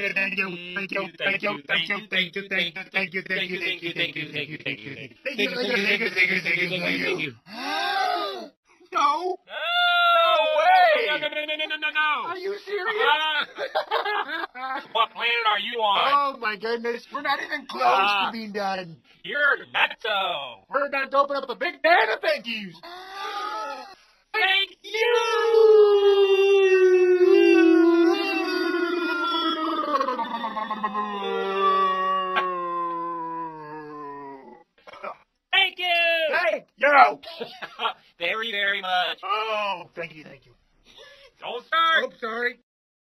you, thank you, thank you, thank you, thank you, thank you, thank you, thank you, thank you, thank you, thank you, thank you, thank you, thank you, thank you, thank you, thank you, thank you, thank you, thank you. No! No way! No, no, no, no, no, no, no! Are you serious? what planet are you on? Oh my goodness, we're not even close Ah. to being done. You're nutso. We're about to open up the big bag of thank yous. Thank you. Thank you. very, very much. Oh, thank you, thank you. Don't start. Oh, sorry.